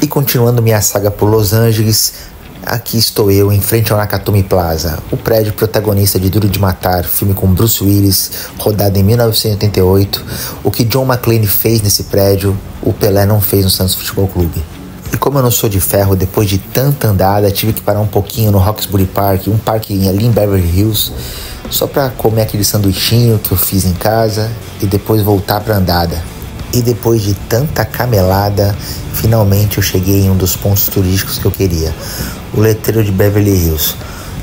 E continuando minha saga por Los Angeles, aqui estou eu em frente ao Nakatomi Plaza, o prédio protagonista de Duro de Matar, filme com Bruce Willis, rodado em 1988. O que John McClane fez nesse prédio, o Pelé não fez no Santos Futebol Clube. E como eu não sou de ferro, depois de tanta andada, tive que parar um pouquinho no Roxbury Park, um parque ali em Beverly Hills, só para comer aquele sanduichinho que eu fiz em casa e depois voltar para andada. E depois de tanta camelada, finalmente eu cheguei em um dos pontos turísticos que eu queria, o letreiro de Beverly Hills.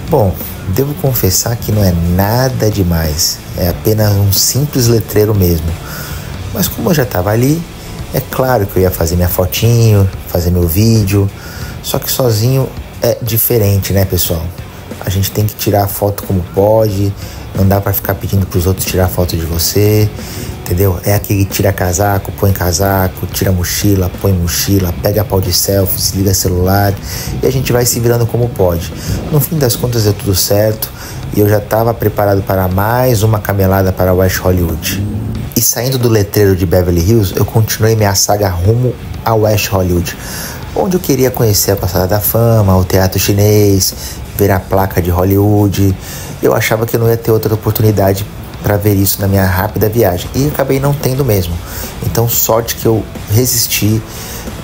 Bom, devo confessar que não é nada demais, é apenas um simples letreiro mesmo. Mas como eu já estava ali, é claro que eu ia fazer minha fotinho, fazer meu vídeo, só que sozinho é diferente, né, pessoal? A gente tem que tirar a foto como pode, não dá para ficar pedindo para os outros tirar foto de você, entendeu? É aquele tira casaco, põe casaco, tira mochila, põe mochila, pega pau de selfie, desliga celular e a gente vai se virando como pode. No fim das contas deu tudo certo e eu já estava preparado para mais uma camelada para West Hollywood. E saindo do letreiro de Beverly Hills, eu continuei minha saga rumo a West Hollywood, onde eu queria conhecer a Passada da Fama, o teatro chinês, ver a placa de Hollywood. Eu achava que não ia ter outra oportunidade para ver isso na minha rápida viagem e acabei não tendo mesmo. Então, sorte que eu resisti,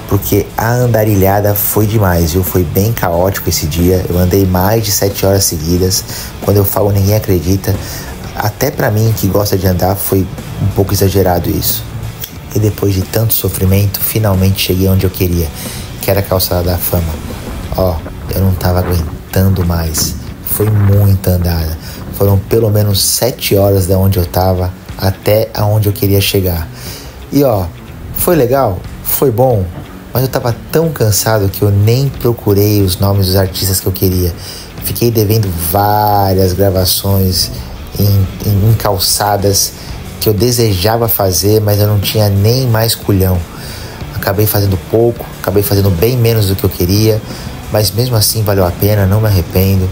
porque a andarilhada foi demais, viu? Foi bem caótico esse dia. Eu andei mais de sete horas seguidas. Quando eu falo, ninguém acredita. Até para mim que gosta de andar foi um pouco exagerado isso. E depois de tanto sofrimento, finalmente cheguei onde eu queria, que era a calçada da fama. Ó, eu não tava aguentando mais. Foi muita andada. Foram pelo menos sete horas da onde eu tava até aonde eu queria chegar. E ó, foi legal, foi bom, mas eu tava tão cansado que eu nem procurei os nomes dos artistas que eu queria. Fiquei devendo várias gravações em, em, em calçadas que eu desejava fazer, mas eu não tinha nem mais culhão. Acabei fazendo pouco, acabei fazendo bem menos do que eu queria, mas mesmo assim valeu a pena, não me arrependo.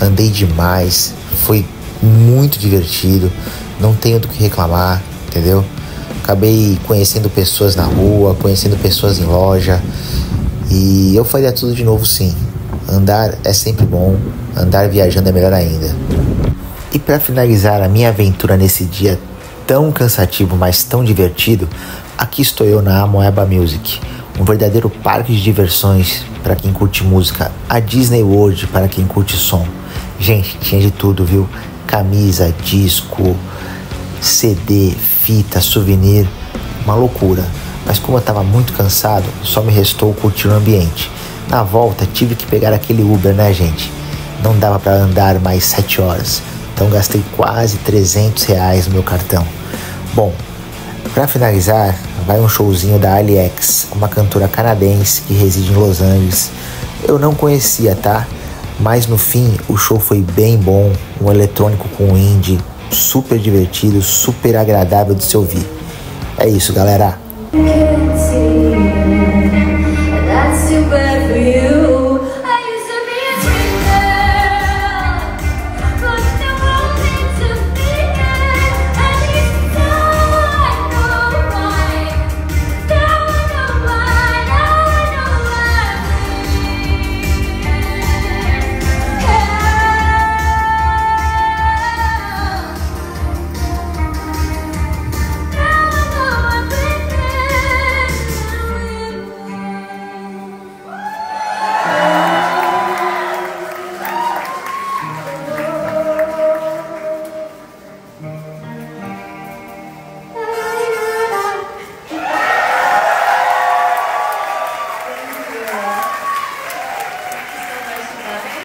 Andei demais, foi muito divertido, não tenho do que reclamar, entendeu? Acabei conhecendo pessoas na rua, conhecendo pessoas em loja e eu faria tudo de novo sim. Andar é sempre bom, andar viajando é melhor ainda. E para finalizar a minha aventura nesse dia tão cansativo, mas tão divertido, aqui estou eu na Amoeba Music, um verdadeiro parque de diversões para quem curte música, a Disney World para quem curte som. Gente, tinha de tudo, viu? Camisa, disco, CD, fita, souvenir, uma loucura. Mas como eu estava muito cansado, só me restou curtir o ambiente. Na volta tive que pegar aquele Uber, né, gente? Não dava para andar mais 7 horas. Então gastei quase 300 reais no meu cartão. Bom, para finalizar, vai um showzinho da Aliex, uma cantora canadense que reside em Los Angeles. Eu não conhecia, tá? Mas no fim, o show foi bem bom, um eletrônico com indie, super divertido, super agradável de se ouvir. É isso, galera.